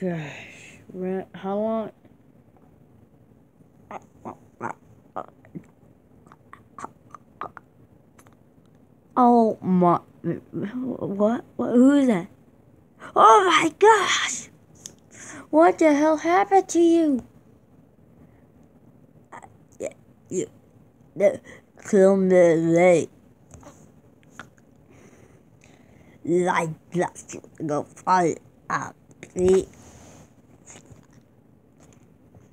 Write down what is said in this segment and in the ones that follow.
gosh. How long? Oh my. What? what? Who is that? Oh my gosh! What the hell happened to you? You. The kill me late. Like let's go fight out.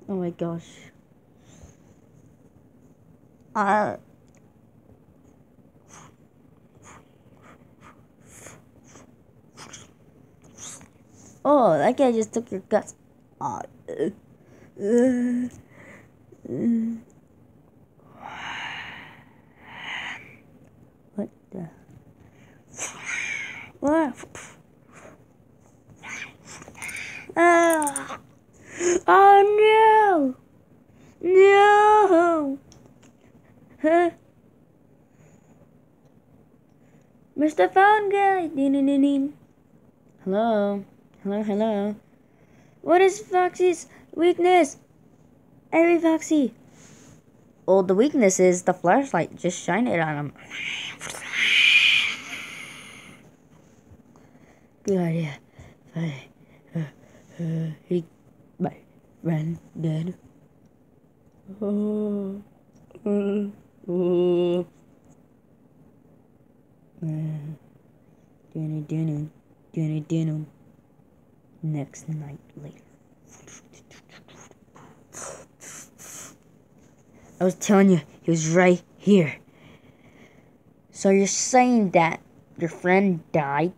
Oh my gosh. Uh, oh, that guy just took your guts. Uh, uh. What the? What? Ah. Oh no! No! Huh? Mr. Phone Guy! Hello? Hello, hello? What is Foxy's weakness? Every Foxy! Well, the weakness is the flashlight. Just shine it on him. Good idea. Bye. Uh, uh, he, my friend dead. Oh. Oh. Oh. Dinner, dinner, dinner, dinner. Next night later. I was telling you, he was right here. So you're saying that your friend died?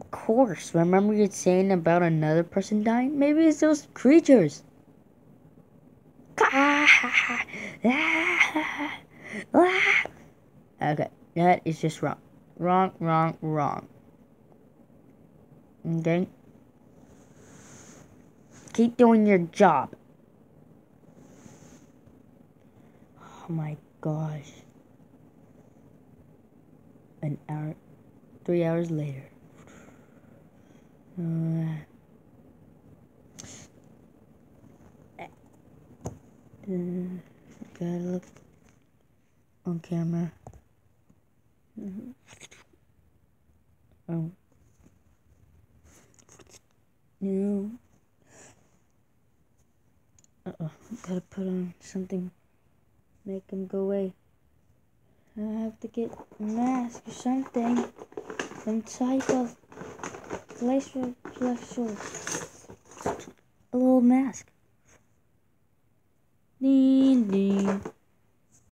Of course. Remember you saying about another person dying? Maybe it's those creatures. Okay, that is just wrong. Wrong, wrong, wrong. Okay? Keep doing your job. Oh my gosh. An hour, three hours later. Uh, uh, gotta look on camera. Mhm. Oh. No. Uh oh. Gotta put on something. Make him go away. I have to get a mask or something. Some type of facial. A little mask ding ding.